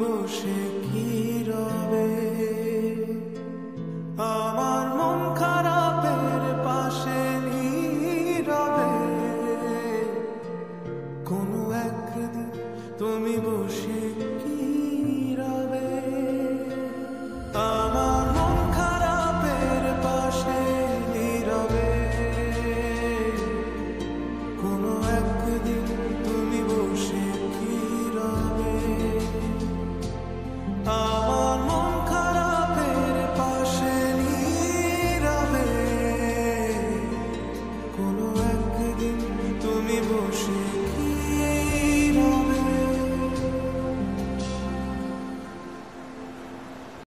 বসে কি রবে? আমার মন খারাপের পাশে নীরবে। কোনো একদিন তুমি বসে